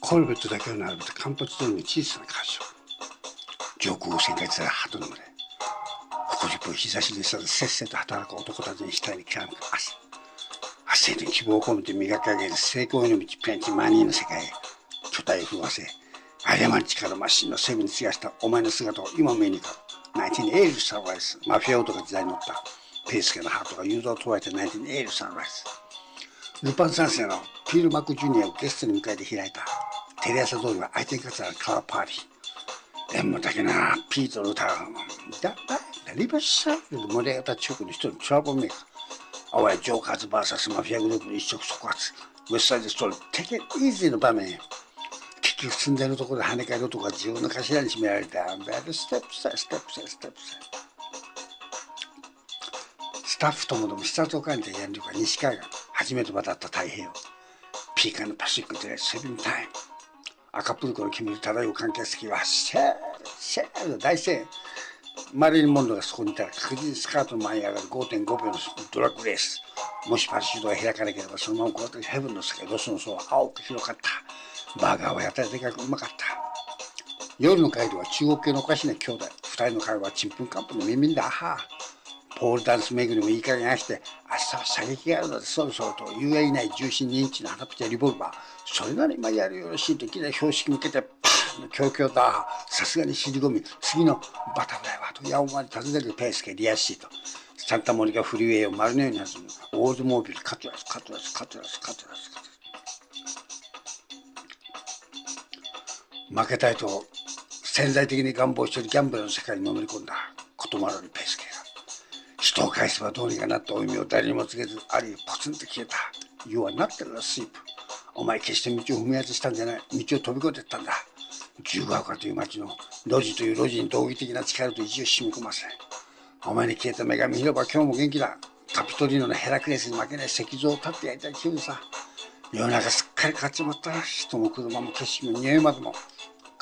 コルベットだけを並べた間髪通りの小さな箇所上空を旋回する鳩の群れ誇りっぽい日差しでさらせっせと働く男たちに額にきらめく汗汗に希望を込めて磨き上げる。成功へ。の道ペンチマニーの世界へ巨体を震わせ誤り力マシンのセブンに継がしたお前の姿を今目に浮かぶナイティンエールサンライズマフィア男が時代に乗った。ペースケのハートが誘導を問われたナイティンエールサンライズルパン三世のピール・マック・ジュニアをゲストに迎えて開いた。テレ朝通りは相手に勝つカラーパーティー。縁もだけなピートの歌うだだリバーサイドで盛り上がった直後の一人のトラブルメーカー淡いジョーカーズ VS マフィアグループの一触即発。ウェスサイドストーリーテケイージーの場面。結局住んでるところで跳ね返る男が自分の頭に締められたベルステップステップステップステップスタッフともども視察を兼ねたやんりが西海岸初めて渡った太平洋。ピーカーのパシフィックでセブンタイム赤プルコの煙漂う観客席はシェールシェーの大声援マリリン・モンドがそこにいたら確実にスカートの前に上がる5.5秒のドラッグレース。もしパラシュートが開かなければそのままこうやってヘブンの世界ロスの層は青く広かった。バーガーはやたらでかくうまかった。夜の帰りは中国系のおかしな兄弟。二人の会話はちんぷんかんぷんの耳だ。は。ポールダンス巡りもいい加減あして。明日は射撃があるのでそろそろと言うやいない重心認知の花プチリボルバー。それなら今やるよろしいときな標識向けてパーンの強強だ。さすがに尻込み。次のバタフライはとやおまに訪ねるペースケリアシート。サンタモニカフリーウェイを丸のように弾む。オールドモービルカトラスカトラスカトラスカトラスカトラス。負けたいと潜在的に願望しているギャンブルの世界にのめり込んだこともあるペースケが人を返せばどうにかなった負い目を誰にも告げずあるいはポツンと消えた You are not the sleep お前決して道を踏み外したんじゃない。道を飛び越えてったんだ。十ヶ丘という町の路地という路地に道義的な力と意地を染み込ませお前に消えた女神広場今日も元気だ。カピトリーノのヘラクレスに負けない石像を立ってやりたい気分さ。世の中すっかり変わっちまった。人も車も景色も匂いまでも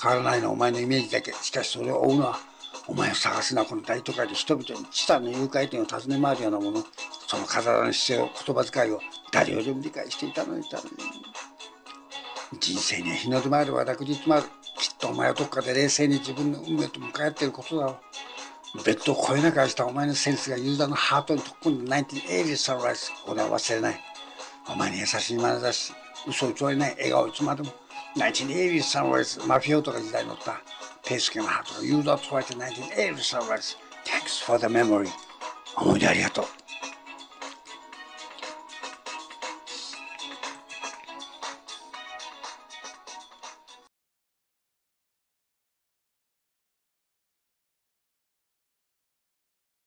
変わらないのはお前のイメージだけ。しかしそれを追うのはお前を探すのはこの大都会で人々にチタンの誘拐店を訪ね回るようなもの。その飾らぬ姿勢を言葉遣いを誰よりも理解していたのにたのに人生には日の出もあるわ落日もある。きっとお前はどっかで冷静に自分の運命と向かい合っていることだろう。ベッドを超えながらしたお前のセンスがユーザーのハートに溶け込んだ1980サンライズ俺は忘れない。お前に優しい眼差し嘘を偽りない笑顔いつまでも。1980サンライズマフィオとか時代に乗ったペースケのハートがユーザーと捉えて1980サンライズ Thanks for the memory. 思い出ありがとう